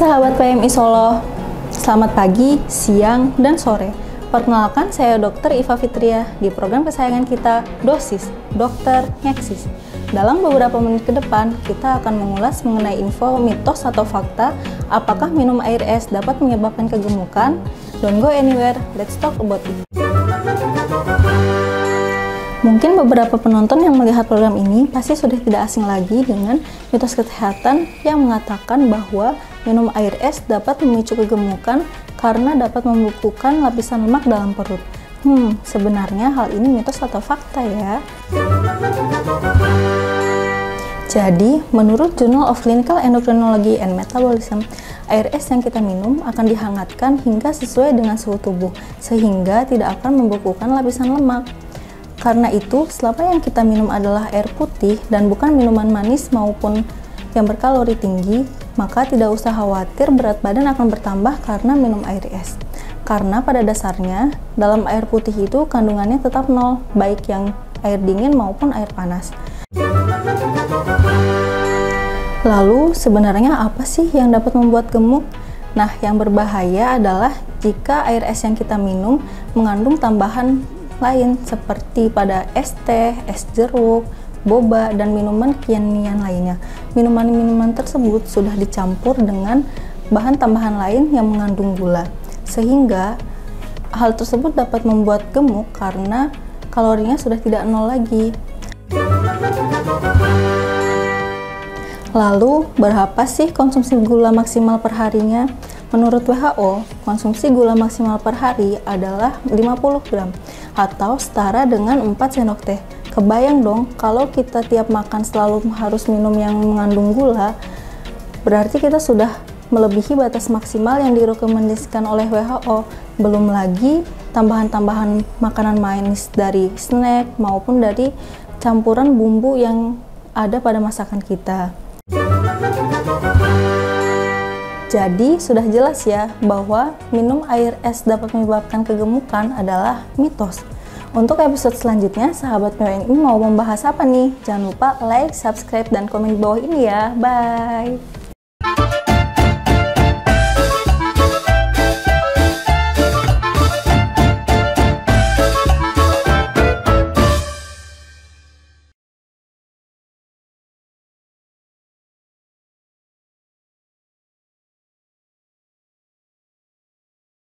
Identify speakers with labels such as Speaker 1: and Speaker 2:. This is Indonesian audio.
Speaker 1: sahabat PMI Solo, selamat pagi, siang, dan sore. Perkenalkan, saya Dr. Iva Fitria di program kesayangan kita, Dosis, Dokter Ngeksis. Dalam beberapa menit ke depan, kita akan mengulas mengenai info, mitos, atau fakta apakah minum air es dapat menyebabkan kegemukan. Don't go anywhere, let's talk about it. Mungkin beberapa penonton yang melihat program ini pasti sudah tidak asing lagi dengan mitos kesehatan yang mengatakan bahwa minum air es dapat memicu kegemukan karena dapat membukukan lapisan lemak dalam perut. Hmm, sebenarnya hal ini mitos atau fakta ya? Jadi, menurut Journal of Clinical Endocrinology and Metabolism, air es yang kita minum akan dihangatkan hingga sesuai dengan suhu tubuh, sehingga tidak akan membukukan lapisan lemak. Karena itu, selama yang kita minum adalah air putih dan bukan minuman manis maupun yang berkalori tinggi, maka tidak usah khawatir berat badan akan bertambah karena minum air es. Karena pada dasarnya, dalam air putih itu kandungannya tetap nol, baik yang air dingin maupun air panas. Lalu, sebenarnya apa sih yang dapat membuat gemuk? Nah, yang berbahaya adalah jika air es yang kita minum mengandung tambahan lain seperti pada es teh, es jeruk, boba, dan minuman kekinian lainnya. Minuman-minuman tersebut sudah dicampur dengan bahan tambahan lain yang mengandung gula, sehingga hal tersebut dapat membuat gemuk karena kalorinya sudah tidak nol lagi. Lalu, berapa sih konsumsi gula maksimal perharinya? Menurut WHO, konsumsi gula maksimal per hari adalah 50 gram atau setara dengan 4 sendok teh. Kebayang dong kalau kita tiap makan selalu harus minum yang mengandung gula, berarti kita sudah melebihi batas maksimal yang direkomendasikan oleh WHO. Belum lagi tambahan-tambahan makanan manis dari snack maupun dari campuran bumbu yang ada pada masakan kita. Jadi sudah jelas ya bahwa minum air es dapat menyebabkan kegemukan adalah mitos. Untuk episode selanjutnya, sahabat PWNI mau membahas apa nih? Jangan lupa like, subscribe, dan komen di bawah ini ya. Bye!